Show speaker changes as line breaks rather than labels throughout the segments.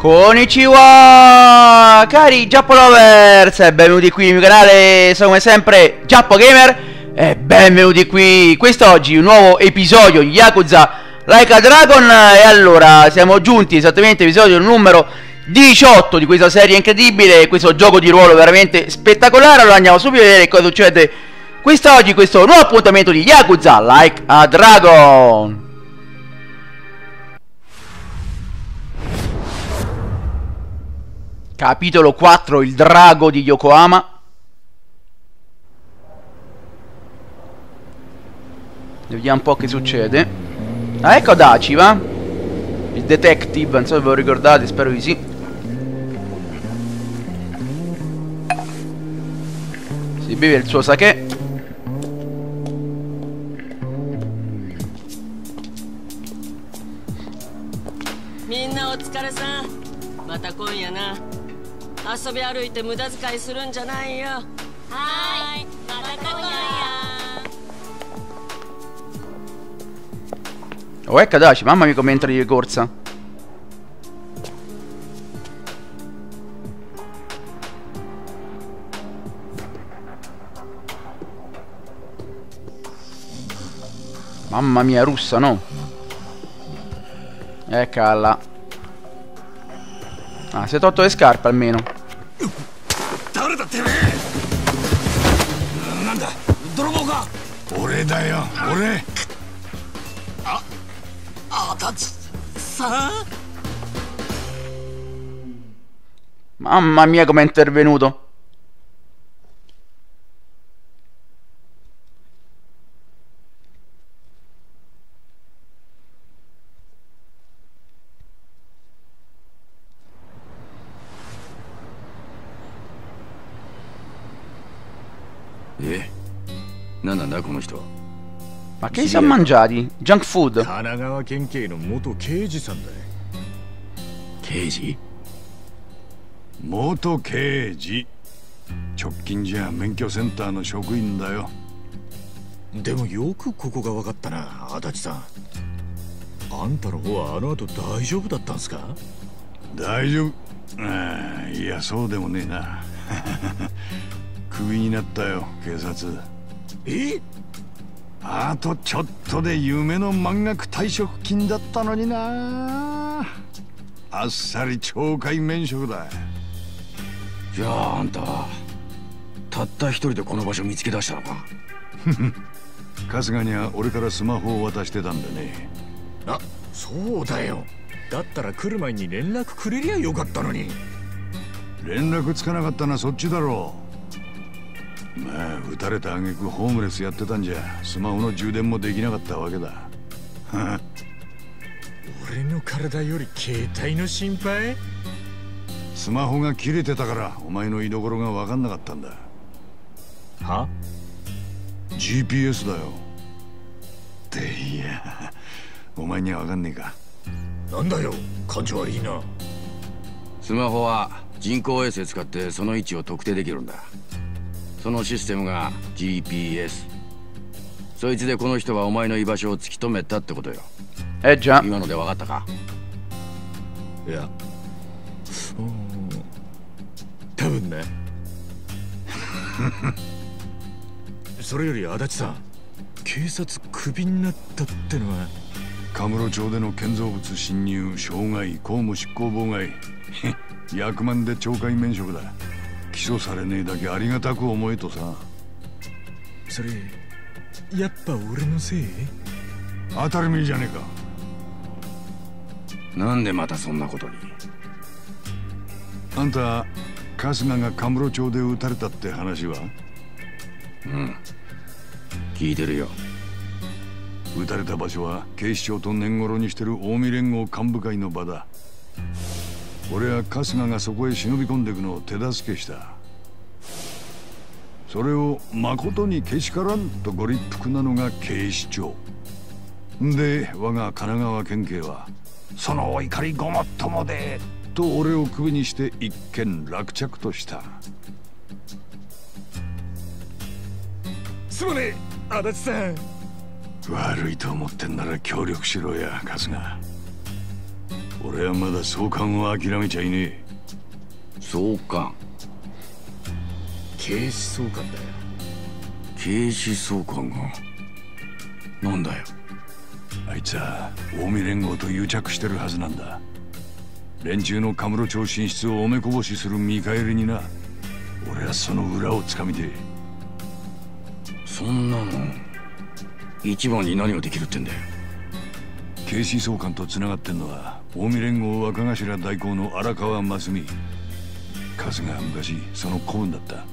Konnichiwa cari Giappo Lovers e benvenuti qui nel mio canale, sono come sempre Giappo Gamer e benvenuti qui quest'oggi un nuovo episodio di Yakuza Like a Dragon e allora siamo giunti esattamente all'episodio numero 18 di questa serie incredibile, questo gioco di ruolo veramente spettacolare, allora andiamo subito a vedere cosa succede quest'oggi, questo nuovo appuntamento di Yakuza Like a Dragon Capitolo 4 Il drago di Yokohama. Vediamo un po' che succede. Ah ecco Daci va? Il detective Non so se ve lo ricordate Spero di sì. Si beve il suo sake.
Minna 遊び歩いて無駄遣いするんじゃないよはーいまた今夜
Oh ecco Daci Mamma mia come entra di corsa Mamma mia russa no Eccola Ah si è tolto le scarpe almeno
俺ああたちさん
Mamma mia come è intervenuto
Eh なんなんだこの人
Ma che si sono mangiati? Junk food
神奈川県警の元刑事さんだよ
刑事？
元刑事。直近じゃ免許センターの職員だよ。
でもよくここが分かったな足立さん。あんたの方はあの後大丈夫だったんすか？
大丈夫。ああいやそうでもねえな。クビになったよ警察。
え？
あとちょっとで夢の満額退職金だったのにな。あっさり懲戒免職だ。
じゃああんたはたった一人でこの場所見つけ出したのか？
春日には俺からスマホを渡してたんでね。
あそうだよ。だったら来る前に連絡くれりゃよかったのに。
連絡つかなかったのはそっちだろうまあ撃たれた挙句ホームレスやってたんじゃスマホの充電もできなかったわけだ。
俺の体より携帯の心配？
スマホが切れてたからお前の居所が分かんなかったんだ。
は
？GPS だよ。っていやお前には分かんねえか。
なんだよ感じ悪いな。
スマホは人工衛星使ってその位置を特定できるんだそのシステムが GPS そいつでこの人はお前の居場所を突き止めたってことよ。
Eh già
今ので分かったか？
いや。う。ん多分ね。それより足立さん警察クビになったってのは。
カムロ町での建造物侵入傷害公務執行妨害。役満で懲戒免職だ起訴されねえだけありがたく思えとさ。
それやっぱ俺のせい？
当たり前じゃねえ
なんでまたそんなことに？
かあんた春日がカムロ町で撃たれたって話は？
うん。聞いてるよ。
撃たれた場所は警視庁と年頃にしてる近江連合幹部会の場だ俺は春日がそこへ忍び込んでいくのを手助けした。それを誠にけしからんとご立腹なのが警視庁。で我が神奈川県警はそのお怒りごもっともでと俺をクビにして一件落着とした。
すまねえ足立さん。
悪いと思ってんなら協力しろや春日俺はまだ総監を諦めちゃいねえ。
総監
警視総監だよ。
警視総監が？なんだよ。
あいつは近江連合と癒着してるはずなんだ。連中のカムロ町進出をおめこぼしする見返りにな。俺はその裏をつかみて
そんなの。一番に何ができるってんだよ
警視総監と繋がってんのは近江連合若頭代行の荒川真澄。春日は昔その子分だった。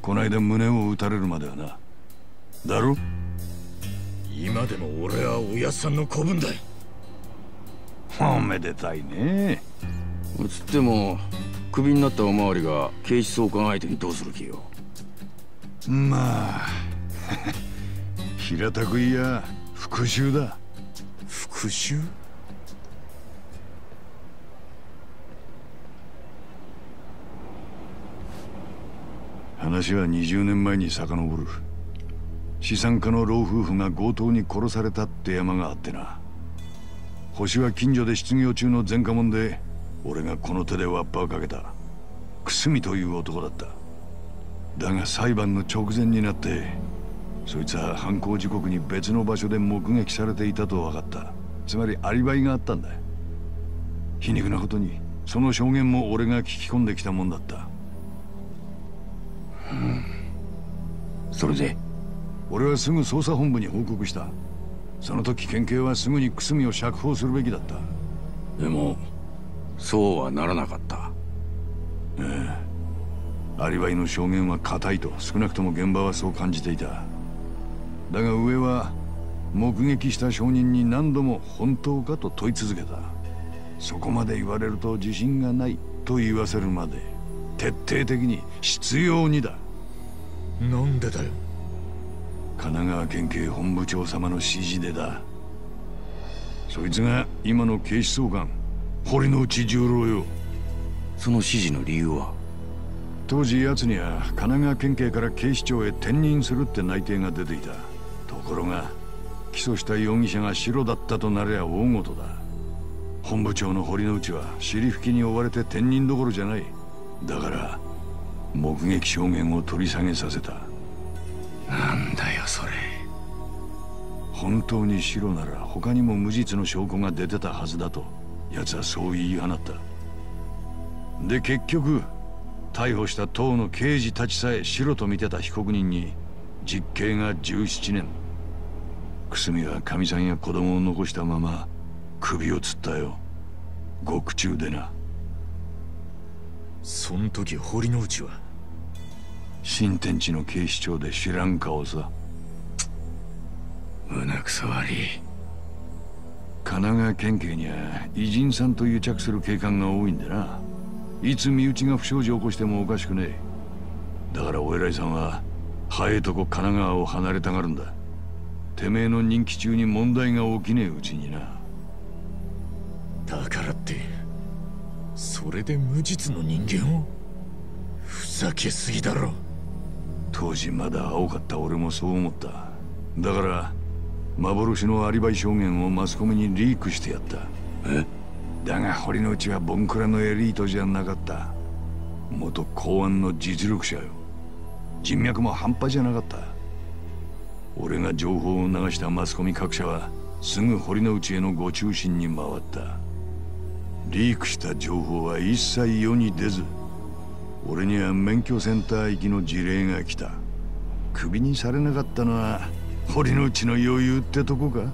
こないだ胸を撃たれるまではな。だろ？
今でも俺はおやっさんの子分だよ
おめでたいね。
つってもクビになったおまわりが警視総監相手にどうする気よ。
まあ 平たく言や復讐だ
復讐？
話は20年前に遡る。資産家の老夫婦が強盗に殺されたって山があってな。星は近所で失業中の前科者で俺がこの手でワッパーかけた。くみという男だった。だが裁判の直前になってそいつは犯行時刻に別の場所で目撃されていたと分かった。つまりアリバイがあったんだ。皮肉なことにその証言も俺が聞き込んできたもんだった。
それで？
俺はすぐ捜査本部に報告した。その時県警はすぐにくすみを釈放するべきだった。
でもそうはならなかった。
アリバイの証言は固いと少なくとも現場はそう感じていただが上は目撃した証人に何度も本当かと問い続けた。そこまで言われると自信がないと言わせるまで徹底的に執拗にだ。
なんでだよ。
神奈川県警本部長様の指示でだ。そいつが今の警視総監堀之内十郎よ。
その指示の理由は？
当時奴には神奈川県警から警視庁へ転任するって内定が出ていた。ところが起訴した容疑者が白だったとなりゃ大事だ。本部長の堀之内は尻拭きに追われて転任どころじゃない。だから目撃証言を取り下げさせた。
なんだよそれ。
本当に白なら他にも無実の証拠が出てたはずだと奴はそう言い放った。で結局逮捕した党の刑事たちさえ白と見てた被告人に実刑が17年久住はかみさんや子供を残したまま首を吊ったよ。獄中でな。
そん時堀之内は？
新天地の警視庁で知らん顔さ。
胸くそ悪い。
神奈川県警には偉人さんと癒着する警官が多いんでな。いつ身内が不祥事を起こしてもおかしくねえ。だからお偉いさんは早いとこ神奈川を離れたがるんだてめえの任期中に問題が起きねえうちにな。
だからってそれで無実の人間を？ふざけすぎだろ。
当時まだ青かった俺もそう思った。だから幻のアリバイ証言をマスコミにリークしてやった。
え？
だが堀之内はボンクラのエリートじゃなかった。元公安の実力者よ。人脈も半端じゃなかった俺が情報を流したマスコミ各社はすぐ堀之内へのご中心に回った。リークした情報は一切世に出ず俺には免許センター行きの事例が来た。クビにされなかったのは堀之内の余裕ってとこか？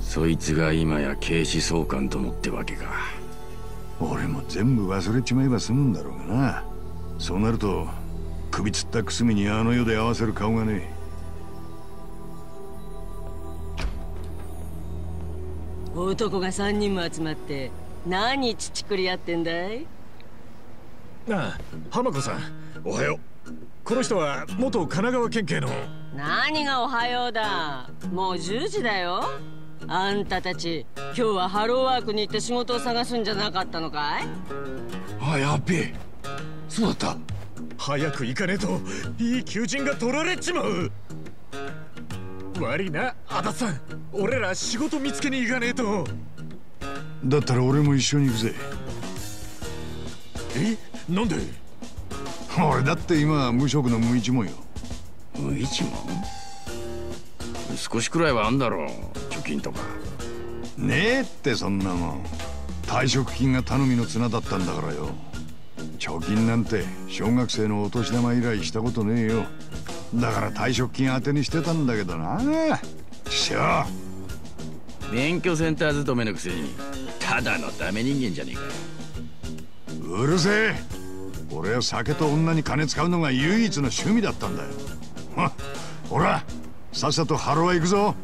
そいつが今や警視総監殿ってわけか。
俺も全部忘れちまえば済むんだろうがな。そうなると首つったくすみにあの世で合わせる顔がね
男が3人も集まって何乳くりやってんだい？
ああ浜子さん。おはよう。この人は元神奈川県警の。
何がおはようだ？もう10時だよ。あんたたち今日はハローワークに行って仕事を探すんじゃなかったのかい？
あやっべえ。そうだった
早く行かねえといい求人が取られちまう。悪いな足立さん。俺ら仕事見つけに行かねえと。
だったら俺も一緒に行くぜ。
え？なんで？
俺だって今無職の無一文よ。
無一文？少しくらいはあんだろう貯金とか。
ねえってそんなもん。退職金が頼みの綱だったんだからよ貯金なんて小学生のお年玉以来したことねえよ。だから退職金当てにしてたんだけどな。しょ。
免許センター勤めのくせにただのダメ人間じゃねえか
うるせえ。俺は酒と女に金使うのが唯一の趣味だったんだよ。ほらさっさとハロワ行くぞ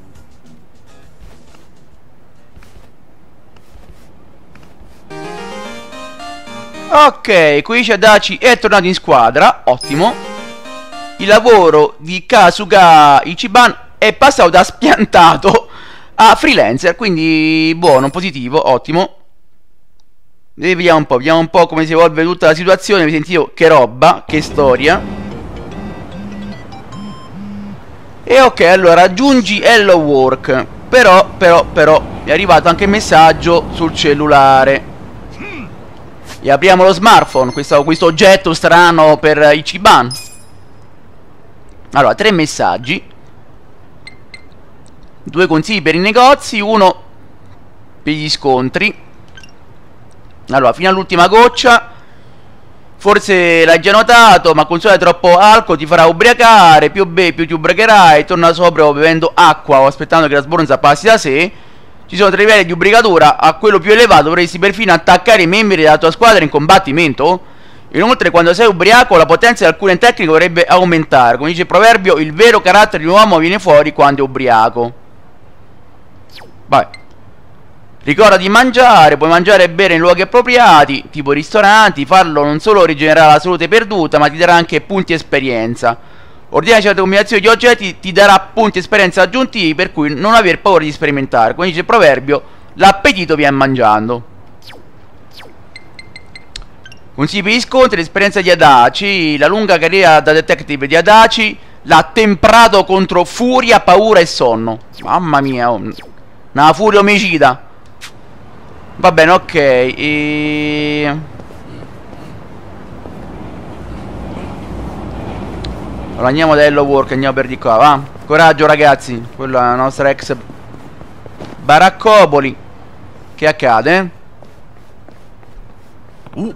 Ok, qui Daci è tornato in squadra, ottimo. Il lavoro di Kasuga Ichiban è passato da spiantato a freelancer, quindi buono, positivo, ottimo. E vediamo un po', vediamo un po' come si evolve tutta la situazione. Vi sentito che roba, che storia. E ok, allora aggiungi Hello Work. Però, però, però, è arrivato anche il messaggio sul cellulare. E apriamo lo smartphone, questo, questo oggetto strano per Ichiban. Allora, tre messaggi. Due consigli per i negozi, uno per gli scontri. Allora, fino all'ultima goccia. Forse l'hai già notato, ma consumare troppo alcol ti farà ubriacare. Più bevi, più ti ubriacherai. Torna sopra bevendo acqua o aspettando che la sbronza passi da sé. Ci sono tre livelli di ubriacatura. A quello più elevato dovresti perfino attaccare i membri della tua squadra in combattimento. Inoltre, quando sei ubriaco, la potenza di alcune tecniche dovrebbe aumentare. Come dice il proverbio, il vero carattere di un uomo viene fuori quando è ubriaco. Vai. Ricorda di mangiare, puoi mangiare e bere in luoghi appropriati, tipo ristoranti. Farlo non solo rigenererà la salute perduta, ma ti darà anche punti esperienza. Ordinare certe combinazioni di oggetti ti darà punti esperienza aggiuntivi, per cui non aver paura di sperimentare. Come dice il proverbio, l'appetito viene mangiando. Consigli per gli scontri, l'esperienza di Adachi, la lunga carriera da detective di Adachi l'ha temprato contro furia, paura e sonno. Mamma mia, oh. una furia omicida. Va bene, ok. E... Allora andiamo da Hello Work, andiamo per di qua, va. Coraggio ragazzi, quella è la nostra ex Baraccopoli. Che accade?
Uh,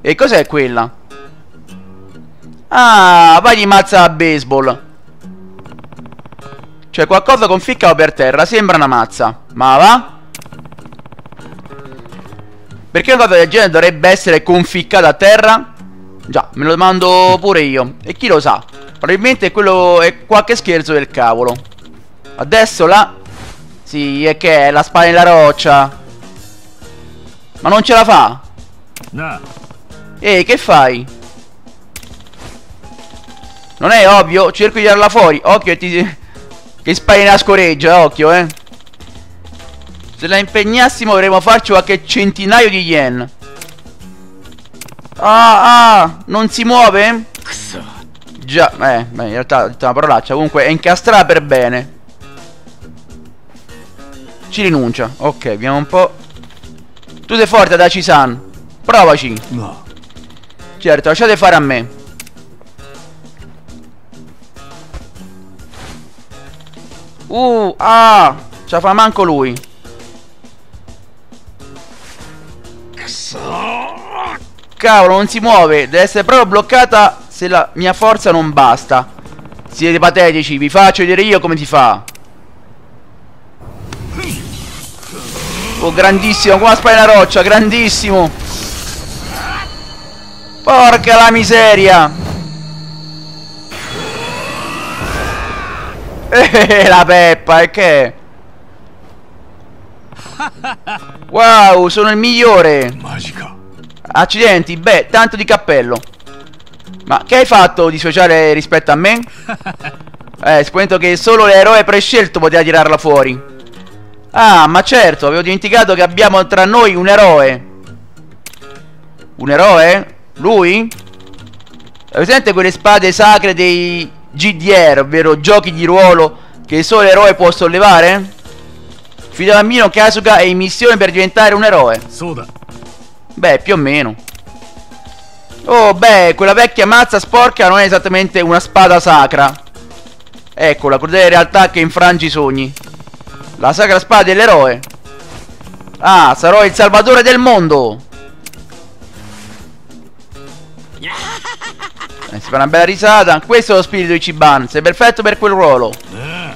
E cos'è quella? Ah, vai di mazza a baseball. Cioè qualcosa conficcato per terra, sembra una mazza. Ma va? Perché una cosa del genere dovrebbe essere conficcata a terra? Già, me lo domando pure io. E chi lo sa? Probabilmente quello è qualche scherzo del cavolo. Adesso là... Sì, è che è la spada nella roccia. Ma non ce la fa?
Na,
Ehi, che fai? Non è ovvio? Cerco di tirarla fuori. Occhio che ti... Che spari nella scoreggia, occhio, eh. Se la impegnassimo dovremmo farci qualche centinaio di yen. Ah, ah, non si muove? Già, eh, beh, in realtà ho detto una parolaccia. Comunque è incastrata per bene. Ci rinuncia. Ok, vediamo un po'. Tu sei forte, Daci-san. Provaci.
No
Certo, lasciate fare a me. Uh, ah, ce la fa manco lui. Cavolo, non si muove. Deve essere proprio bloccata se la mia forza non basta. Siete patetici, vi faccio vedere io come si fa. Oh, grandissimo, qua spara una roccia, grandissimo. Porca la miseria. Eh, la peppa, e che? Wow, sono il migliore.
Magico
Accidenti, beh, tanto di cappello. Ma che hai fatto di speciale rispetto a me? Eh, scommetto che solo l'eroe prescelto poteva tirarla fuori. Ah, ma certo, avevo dimenticato che abbiamo tra noi un eroe. Un eroe? Lui? Hai presente quelle spade sacre dei GDR, ovvero giochi di ruolo che solo l'eroe può sollevare? Figlio da bambino Kasuga è in missione per diventare un eroe. Beh, più o meno. Oh, beh, quella vecchia mazza sporca non è esattamente una spada sacra. Ecco, la crudele realtà che infrange i sogni. La sacra spada dell'eroe. Ah, sarò il salvatore del mondo. Eh, si fa una bella risata. Questo è lo spirito di Chiban Sei perfetto per quel ruolo. Eh.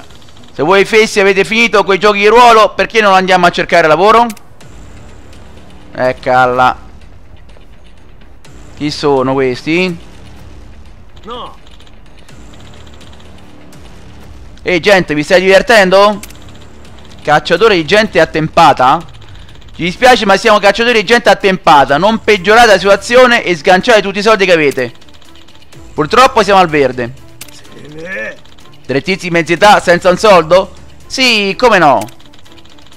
Se voi fessi avete finito quei giochi di ruolo, perché non andiamo a cercare lavoro? Eccola. Chi sono questi?
な
Ehi gente, vi stai divertendo? Cacciatore di gente attempata? Ci dispiace ma siamo cacciatori di gente attempata Non peggiorate la situazione e sganciate tutti i soldi che avete Purtroppo siamo al verde Tre tizi di mezza età senza un soldo? Sì, come no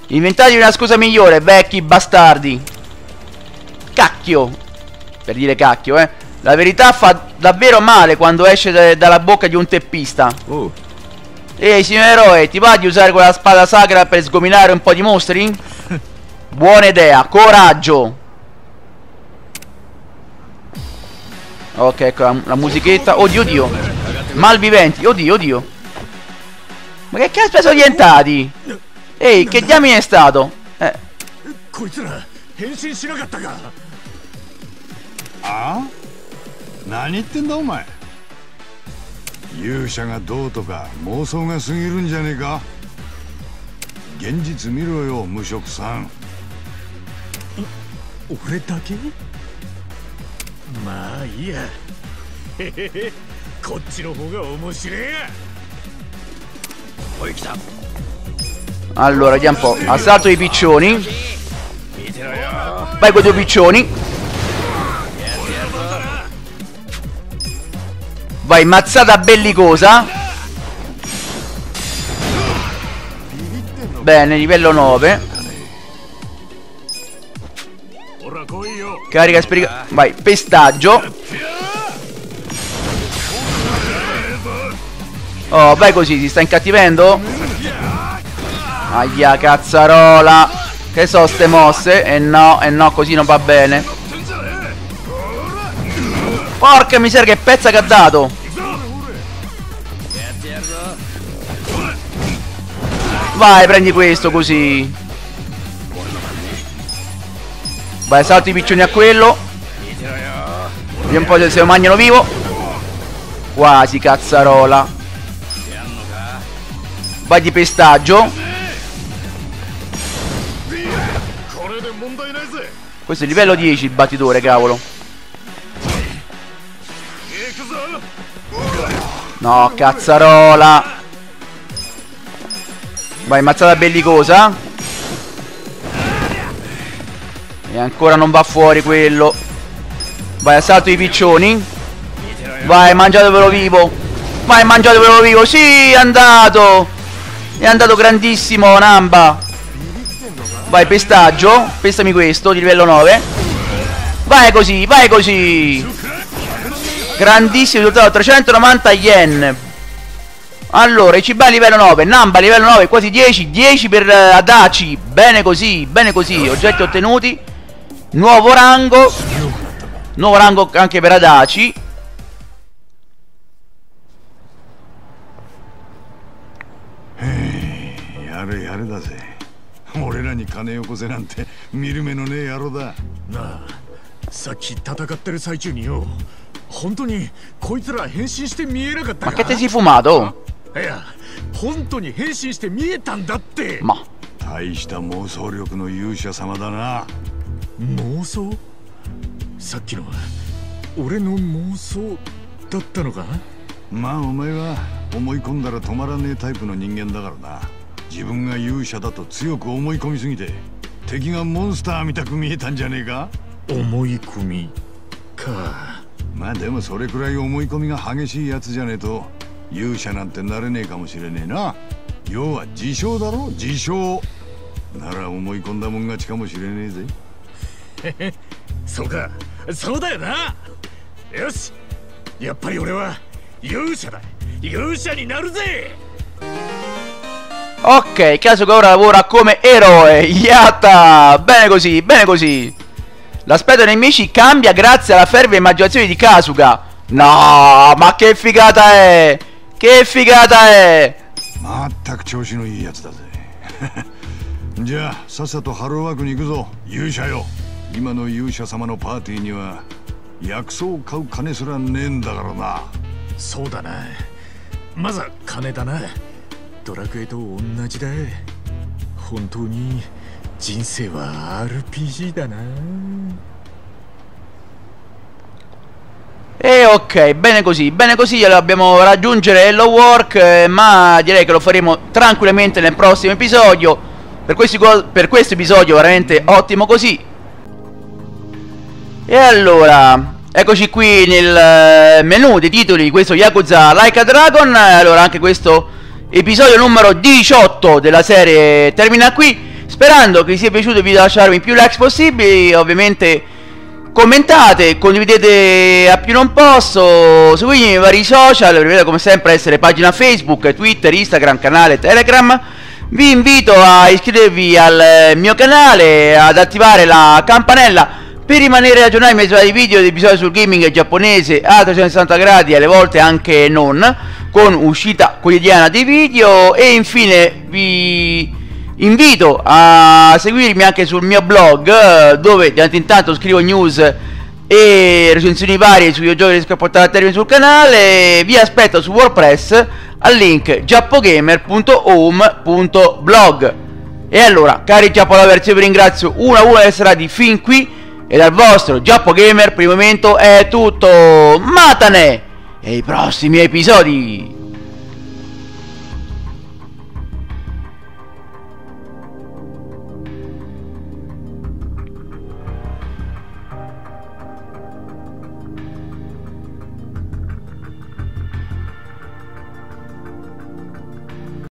Inventatevi una scusa migliore, vecchi bastardi Cacchio Per dire cacchio, eh La verità fa davvero male quando esce da- dalla bocca di un teppista
おう
Ehi signor eroe, ti va di usare quella spada sacra per sgominare un po' di mostri? Buona idea, coraggio! Ok, ecco la, la musichetta. Oddio, oddio. Malviventi, oddio, oddio. Ma che cazzo sono diventati? Ehi, che diamine è stato? Eh,
変身しなかったか。
ああ？何言ってんだお前？勇者がどうとか妄想が過ぎるんじゃねえか？現実見ろよ無職さん。
俺だけ？まあいいや。へへへこっちの方が面白えや。
Allora, vediamo un po'. Assalto dei piccioni. Vai con i due piccioni. Vai mazzata bellicosa. Bene livello 9 Carica sperica Vai pestaggio. Oh vai così si sta incattivendo? Aia cazzarola. Che so ste mosse? E no, e no, così non va bene. Porca miseria, che pezza che ha dato. Vai, prendi questo così. Vai, salti i piccioni a quello. Vediamo un po' se lo mangiano vivo. Quasi, cazzarola. Vai di pestaggio. Questo è il livello 10 il battitore, cavolo. No, cazzarola. Vai, mazzata bellicosa. E ancora non va fuori quello. Vai, assalto i piccioni. Vai, mangiatevelo vivo. Vai, mangiatevelo vivo. Sì, è andato. È andato grandissimo, Namba. Vai, pestaggio. Pestami questo di livello 9. Vai così, vai così. Grandissimo risultato, 390 yen. Allora, Ichiban livello 9, Namba livello 9, quasi 10, 10 per eh, Adachi. Bene così, bene così. Oggetti ottenuti. Nuovo rango. Nuovo rango anche per Adachi.「
に金よこせなんて見る目のねえ野郎だ。
なあさっき戦ってる最中によ本当にこいつら変身して見えなかった
Ma
か
che ti sei fumato?
いや本当に変身して見えたんだって。
Ma
大した妄想力の勇者様だな。
妄想？さっきのは俺の妄想だったのか？
まあお前は思い込んだら止まらねえタイプの人間だからな自分が勇者だと強く思い込みすぎて敵がモンスターみたく見えたんじゃねえか？
思い込みか。
まあでもそれくらい思い込みが激しいやつじゃねえと勇者なんてなれねえかもしれねえな。要は自称だろ？自称。なら思い込んだもん勝ちかもしれねえぜ。
そうか。そうだよな。よし。やっぱり俺は勇者だ。勇者になるぜ
Ok, Kasuga ora lavora come eroe. Yatta! Bene così, bene così. L'aspetto dei nemici cambia grazie alla fervida immaginazione di Kasuga. No, ma che figata è! Che figata è!
まったく調子のいいやつだぜじゃあさっさとハローワークに行くぞ勇者よ今の勇者様のパーティーには薬草を買う金すらねえんだからな
そうだなまずは金だな ドラクエと同じだ本当に人生は RPG だな
E ok, bene così, bene così, dobbiamo raggiungere Hello Work, eh, ma direi che lo faremo tranquillamente nel prossimo episodio. Per, questi, per questo episodio veramente ottimo così. E allora, eccoci qui nel eh, menu dei titoli di questo Yakuza Like a Dragon. Allora, anche questo episodio numero 18 della serie termina qui. Sperando che vi sia piaciuto vi lasciarmi più likes possibili, ovviamente commentate, condividete a più non posso, seguitemi nei vari social, ripeto come sempre essere pagina Facebook, Twitter, Instagram, canale Telegram. Vi invito a iscrivervi al mio canale, ad attivare la campanella per rimanere aggiornati ai miei video ed episodi sul gaming giapponese a 360 gradi, alle volte anche non, con uscita quotidiana dei video. E infine vi invito a seguirmi anche sul mio blog dove di tanto in tanto scrivo news e recensioni varie sui videogiochi che riesco a portare a termine sul canale. Vi aspetto su WordPress al link giappogamer.home.blog e allora cari giappolovers io vi ringrazio una a una di essere stati fin qui e dal vostro Giappogamer per il momento è tutto. Matane! E i prossimi episodi